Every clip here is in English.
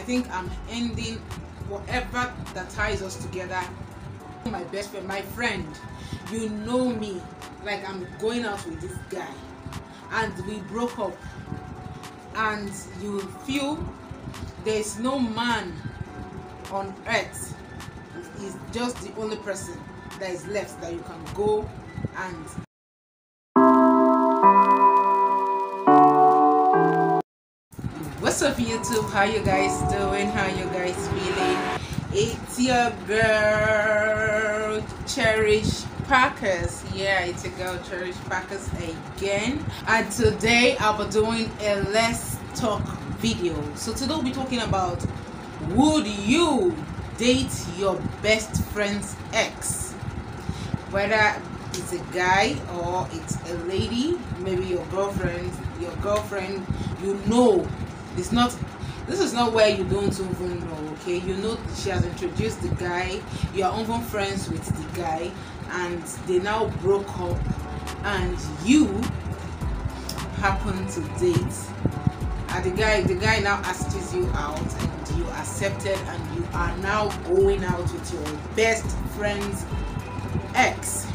I think I'm ending whatever that ties us together. My best friend, my friend, you know me, like I'm going out with this guy, and we broke up, and you feel there's no man on earth is just the only person that is left that you can go and what's up youtube how you guys doing how you guys feeling it's your girl cherish Parkers. Yeah, it's a girl Cherish Parkers again. And today I'll be doing a let's talk video. So today we'll be talking about would you date your best friend's ex? Whether it's a guy or it's a lady, maybe your girlfriend, your girlfriend, you know it's not this is not where you don't even know okay? You know she has introduced the guy you are even friends with the guy and they now broke up and you happen to date and the guy the guy now asks you out and you accepted and you are now going out with your best friend's ex.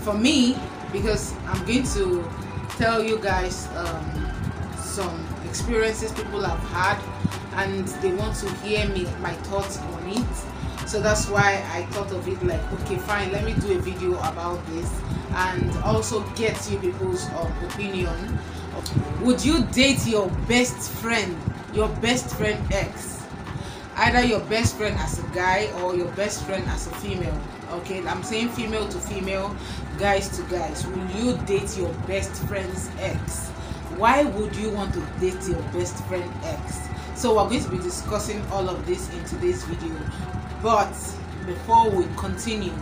For me because i'm going to tell you guys um, experiences people have had and they want to hear me my thoughts on it. So that's why i thought of it like okay fine let me do a video about this and also get you people's um, opinion would you date your best friend your best friend ex either your best friend as a guy or your best friend as a female okay? I'm saying female to female guys to guys. Will you date your best friend's ex why would you want to date your best friend ex so we're going to be discussing all of this in today's video. But before we continue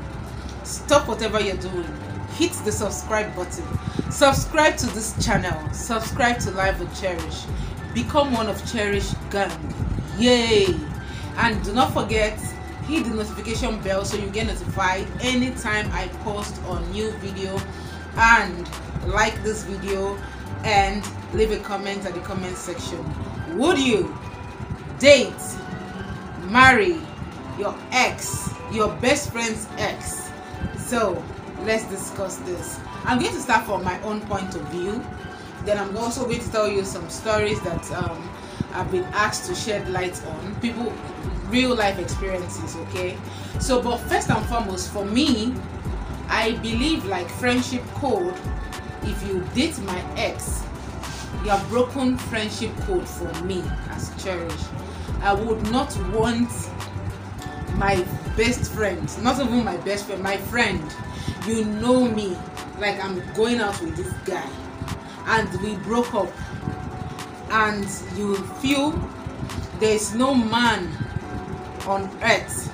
stop whatever you're doing. Hit the subscribe button. Subscribe to this channel. Subscribe to live with cherish. Become one of cherish gang. Yay! And do not forget hit the notification bell so you get notified anytime i post a new video. And like this video and leave a comment at the comment section. Would you date marry your ex your best friend's ex? So let's discuss this. I'm going to start from my own point of view. Then i'm also going to tell you some stories that um, i've been asked to shed light on. People real life experiences okay? So but first and foremost for me i believe like friendship code if you date my ex you have broken friendship code for me as cherish. I would not want my best friend not even my best friend my friend. You know me like i'm going out with this guy. And we broke up. And you feel there's no man on earth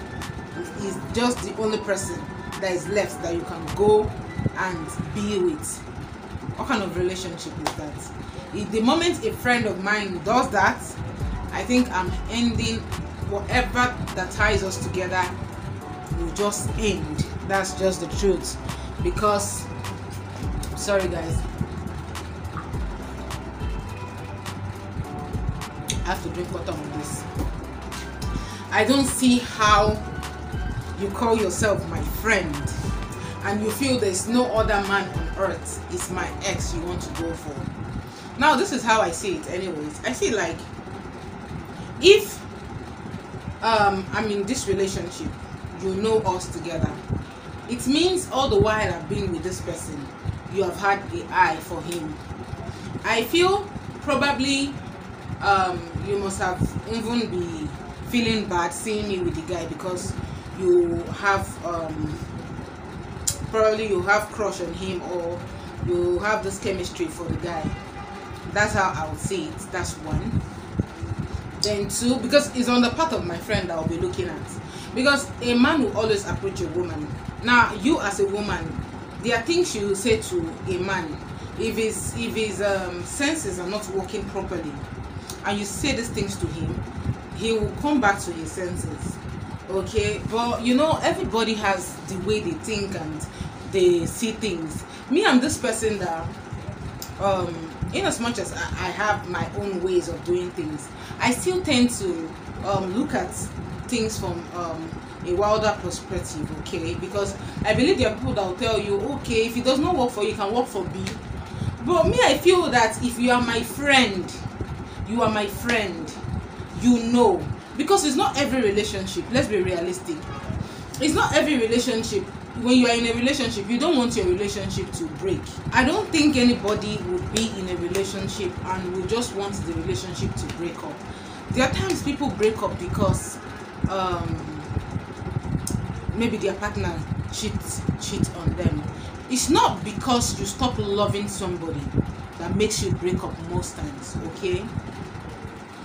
is just the only person that is left that you can go and be with what kind of relationship is that? If the moment a friend of mine does that i think i'm ending whatever that ties us together will just end. That's just the truth. Because sorry guys. I have to drink water on this. I don't see how you call yourself my friend and you feel there's no other man on earth is my ex you want to go for. Now this is how i see it anyways. I see like if um i'm in this relationship you know us together it means all the while i've been with this person you have had the eye for him. I feel probably um you must have even be feeling bad seeing me with the guy because you have um probably you have crush on him or you have this chemistry for the guy. That's how i would see it. That's one. Then two because it's on the part of my friend that i'll be looking at. Because a man will always approach a woman. Now you as a woman there are things you say to a man. If his if his um, senses are not working properly and you say these things to him he will come back to his senses. Okay? But you know everybody has the way they think and they see things. Me i'm this person that um in as much as I, I have my own ways of doing things i still tend to um, look at things from um, a wilder perspective okay? Because i believe there are people that will tell you okay if it does not work for you, you can work for b. But me i feel that if you are my friend you are my friend you know. Because it's not every relationship let's be realistic. It's not every relationship when you are in a relationship you don't want your relationship to break. I don't think anybody would be in a relationship and would just want the relationship to break up. There are times people break up because um, maybe their partner cheat cheat on them. It's not because you stop loving somebody that makes you break up most times okay?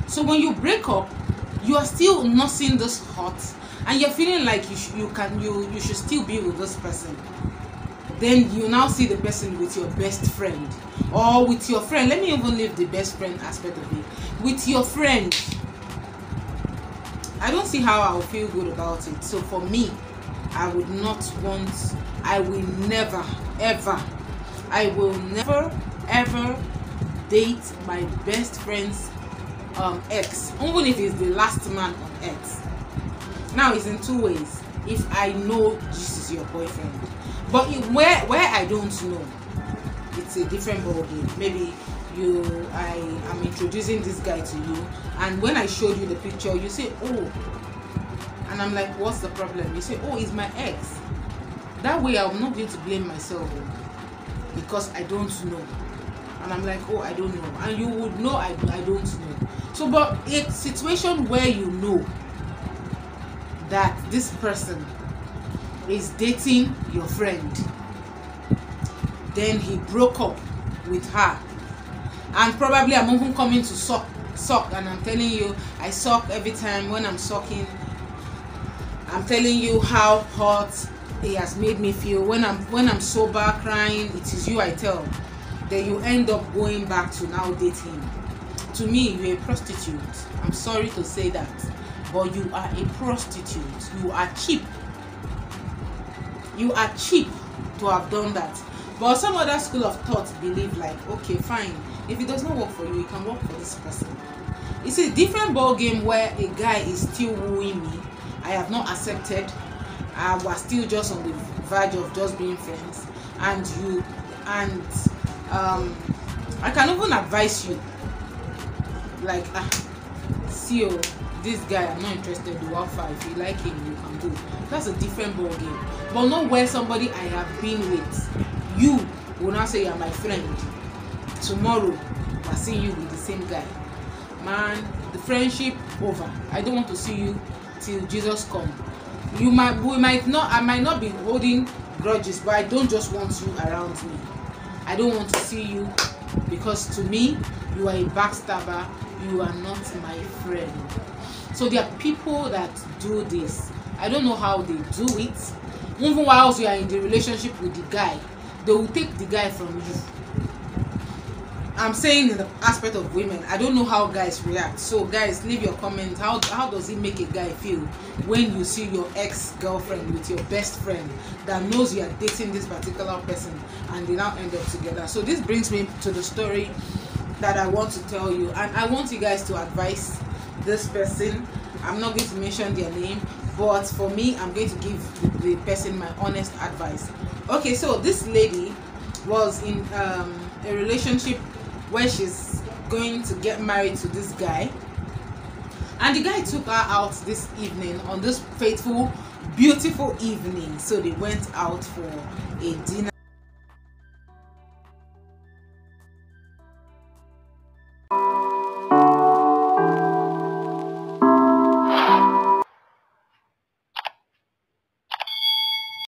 So when you break up you are still nursing this hurt and you're feeling like you, you can you you should still be with this person. Then you now see the person with your best friend. Or with your friend let me even leave the best friend aspect of it. With your friend. I don't see how i'll feel good about it. So for me i would not want i will never ever i will never ever date my best friend's um, ex. Even if it's the last man on earth now it's in two ways. If i know this is your boyfriend. But where where i don't know it's a different ball game maybe you i am introducing this guy to you and when i showed you the picture you say oh. And i'm like what's the problem? You say oh it's my ex. That way i'm not going to blame myself oh, because i don't know. And i'm like oh i don't know. And you would know i, I don't know. So but a situation where you know that this person is dating your friend. Then he broke up with her. And probably i'm even coming to suck suck. And i'm telling you i suck every time when i'm sucking. I'm telling you how hot he has made me feel. When i'm when i'm sober crying it is you i tell. Then you end up going back to now him to me you're a prostitute. I'm sorry to say that but you are a prostitute. You are cheap. You are cheap to have done that. But some other school of thought believe like okay fine. If it does not work for you you can work for this person. It's a different ball game where a guy is still wooing me i have not accepted. I was still just on the verge of just being friends. And you and um i can even advise you. Like ah see oh this guy i'm not interested do alpha if you like him you can go. That's a different ball game but not where somebody i have been with you will now say you are my friend. Tomorrow i see you with the same guy. Man the friendship over. I don't want to see you till jesus come. You might we might not i might not be holding grudges but i don't just want you around me. I don't want to see you because to me you are a backstabber you are not my friend. So there are people that do this. I don't know how they do it. Even whilst you are in the relationship with the guy they will take the guy from you i'm saying in the aspect of women i don't know how guys react. So guys leave your comment how how does it make a guy feel when you see your ex-girlfriend with your best friend that knows you are dating this particular person and they now end up together? So this brings me to the story that i want to tell you. And i want you guys to advise this person. I'm not going to mention their name but for me i'm going to give the person my honest advice. Okay so this lady was in um, a relationship where she's going to get married to this guy. And the guy took her out this evening on this fateful beautiful evening. So they went out for a dinner